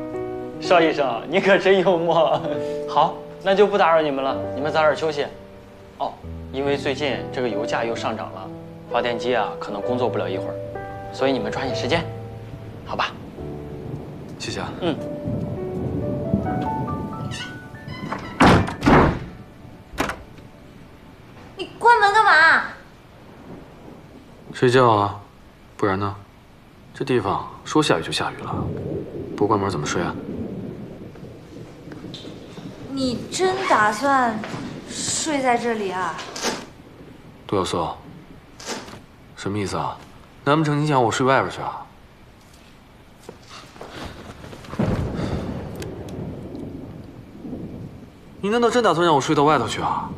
邵医生，你可真幽默。好，那就不打扰你们了，你们早点休息。哦，因为最近这个油价又上涨了，发电机啊可能工作不了一会儿，所以你们抓紧时间，好吧？谢谢啊。嗯。你关门干嘛？睡觉啊，不然呢？这地方说下雨就下雨了，不关门怎么睡啊？你真打算睡在这里啊？杜小苏，什么意思啊？难不成你想我睡外边去啊？你难道真打算让我睡到外头去啊？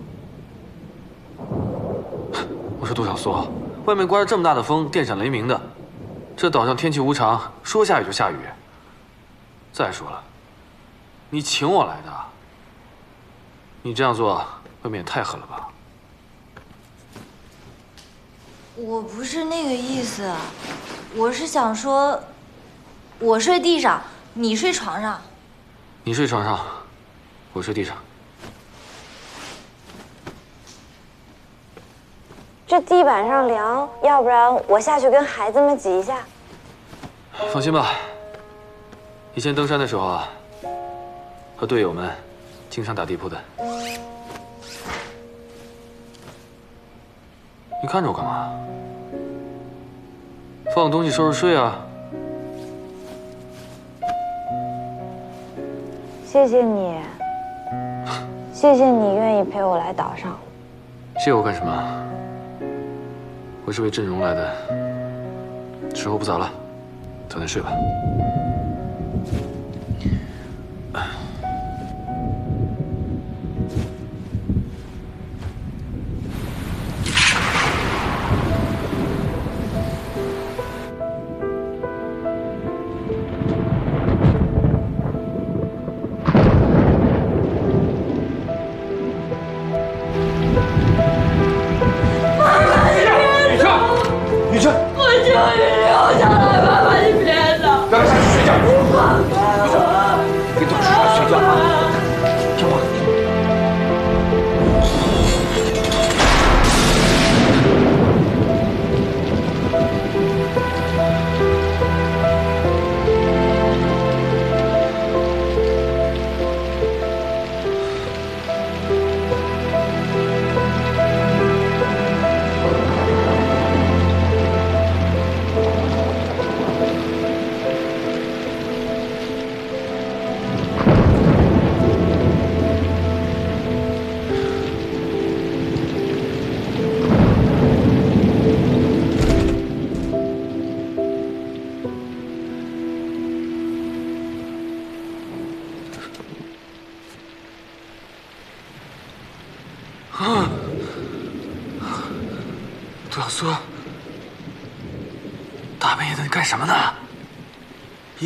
我说杜小苏，外面刮着这么大的风，电闪雷鸣的，这岛上天气无常，说下雨就下雨。再说了，你请我来的，你这样做未免也太狠了吧？我不是那个意思，我是想说，我睡地上，你睡床上。你睡床上，我睡地上。这地板上凉，要不然我下去跟孩子们挤一下。放心吧，以前登山的时候啊，和队友们经常打地铺的。你看着我干嘛？放东西收拾睡啊！谢谢你，谢谢你愿意陪我来岛上。谢我干什么？我是为振荣来的。时候不早了，早点睡吧。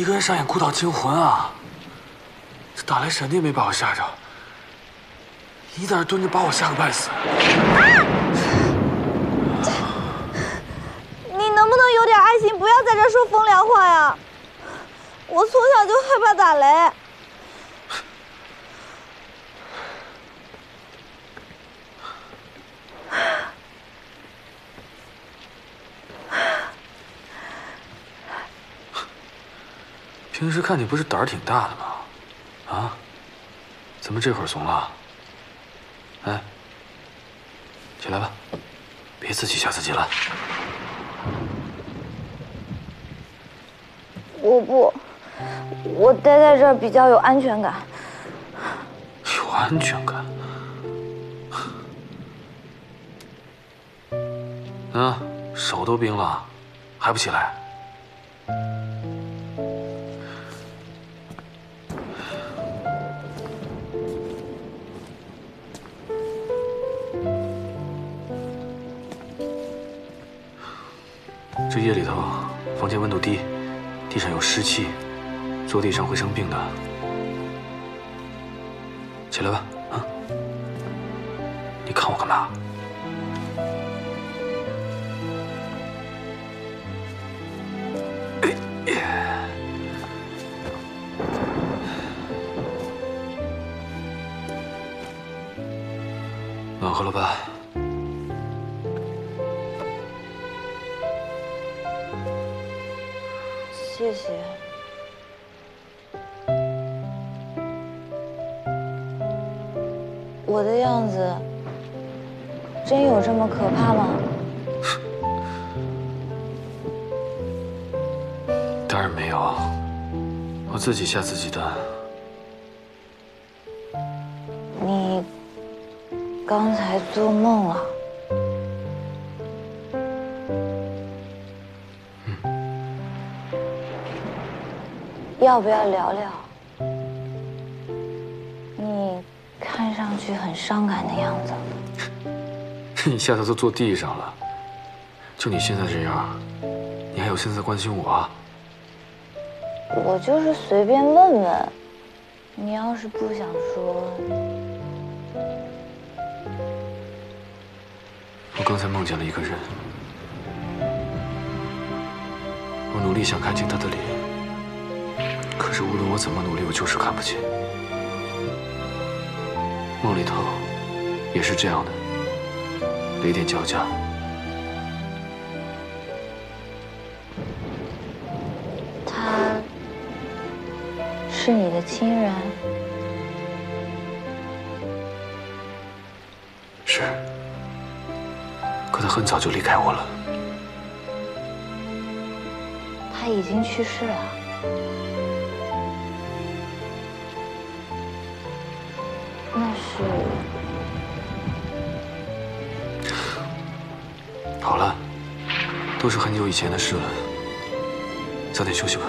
一个人上演孤岛惊魂啊！这打雷闪电没把我吓着，你在这蹲着把我吓个半死。你能不能有点爱心，不要在这说风凉话呀？我从小就害怕打雷。平时看你不是胆儿挺大的吗？啊？怎么这会儿怂了？哎，起来吧，别自己吓自己了。我不，我待在这儿比较有安全感。有安全感。啊，手都冰了，还不起来？坐地上会生病的。起来吧啊你看我干嘛？暖和了吧？谢谢。我的样子真有这么可怕吗？当然没有，我自己吓自己的。你刚才做梦了？要不要聊聊？很伤感的样子。你吓得都坐地上了，就你现在这样，你还有心思关心我啊？我就是随便问问，你要是不想说，我刚才梦见了一个人，我努力想看清他的脸，可是无论我怎么努力，我就是看不清。梦里头也是这样的，雷电交加。他是你的亲人，是，可他很早就离开我了。他已经去世了。都是很久以前的事了，早点休息吧。